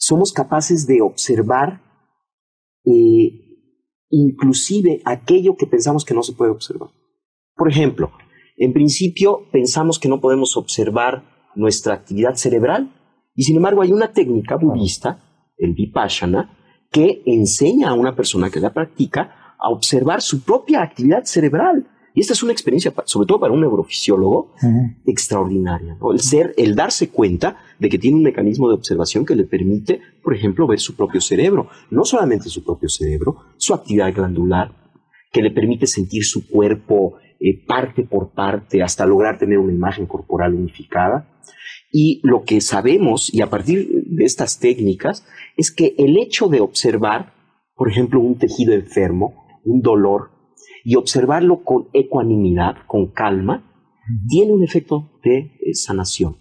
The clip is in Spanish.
somos capaces de observar eh, inclusive aquello que pensamos que no se puede observar. Por ejemplo, en principio pensamos que no podemos observar nuestra actividad cerebral y sin embargo hay una técnica budista, el vipassana, que enseña a una persona que la practica a observar su propia actividad cerebral. Y esta es una experiencia, sobre todo para un neurofisiólogo, extraordinaria. El ser, el darse cuenta de que tiene un mecanismo de observación que le permite, por ejemplo, ver su propio cerebro. No solamente su propio cerebro, su actividad glandular, que le permite sentir su cuerpo eh, parte por parte hasta lograr tener una imagen corporal unificada. Y lo que sabemos, y a partir de estas técnicas, es que el hecho de observar, por ejemplo, un tejido enfermo, un dolor, y observarlo con ecuanimidad, con calma, tiene un efecto de eh, sanación.